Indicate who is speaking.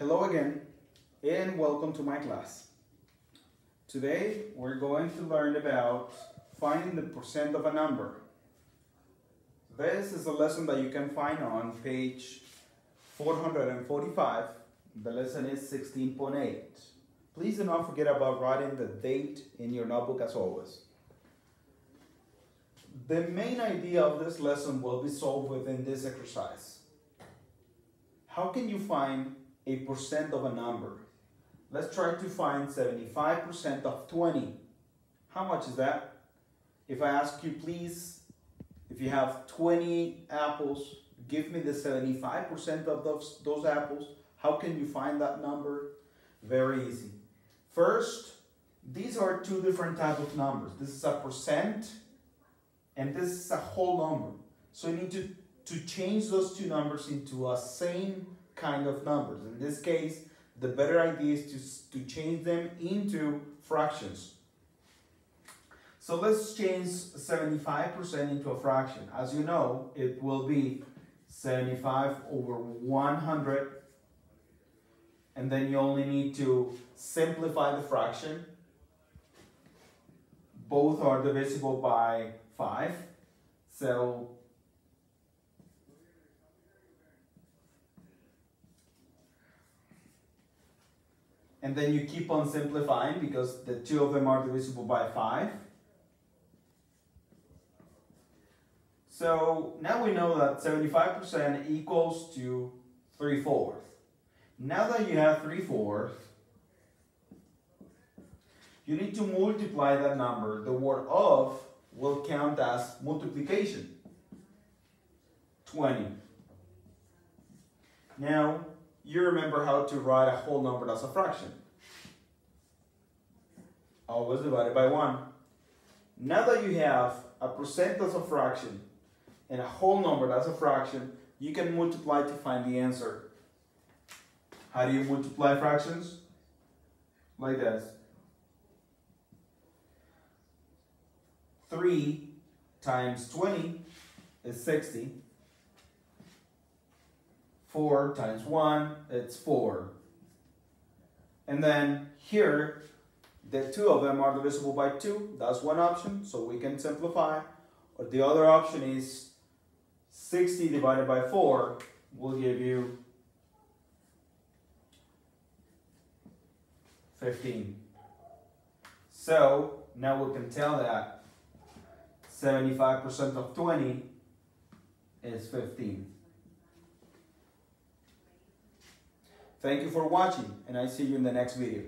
Speaker 1: Hello again and welcome to my class. Today we're going to learn about finding the percent of a number. This is a lesson that you can find on page 445. The lesson is 16.8. Please do not forget about writing the date in your notebook as always. The main idea of this lesson will be solved within this exercise. How can you find a percent of a number? Let's try to find 75% of 20. How much is that? If I ask you please, if you have 20 apples, give me the 75% of those, those apples. How can you find that number? Very easy. First, these are two different types of numbers. This is a percent and this is a whole number. So you need to, to change those two numbers into a same kind of numbers. In this case, the better idea is to, to change them into fractions. So let's change 75% into a fraction. As you know, it will be 75 over 100. And then you only need to simplify the fraction. Both are divisible by 5. So and then you keep on simplifying because the two of them are divisible by 5. So now we know that 75% equals to 3 fourths. Now that you have 3 fourths, you need to multiply that number. The word of will count as multiplication. 20. Now, you remember how to write a whole number as a fraction. Always divided by 1. Now that you have a percent as a fraction and a whole number as a fraction, you can multiply to find the answer. How do you multiply fractions? Like this. 3 times 20 is 60. 4 times 1, it's 4. And then here, the two of them are divisible by 2. That's one option, so we can simplify. Or the other option is 60 divided by 4 will give you 15. So now we can tell that 75% of 20 is 15. Thank you for watching and I see you in the next video.